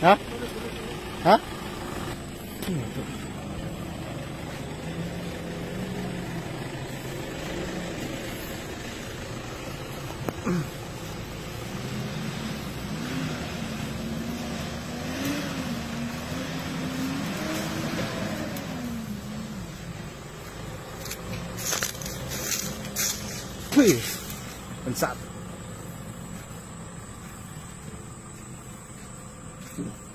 啊啊！嘿，很赞。you.